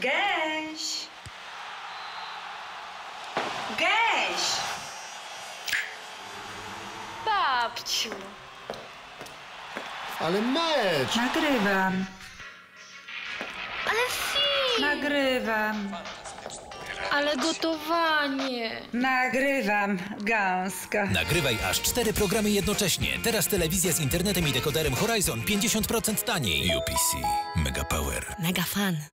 Gęś! Gęś! Babciu. Ale mecz! Nagrywam, Ale film. nagrywam, Ale gotowanie. nagrywam gąska. Nagrywaj aż cztery programy jednocześnie. Teraz telewizja z internetem i dekoderem Horizon 50% taniej. UPC. Mega Power. Mega fan.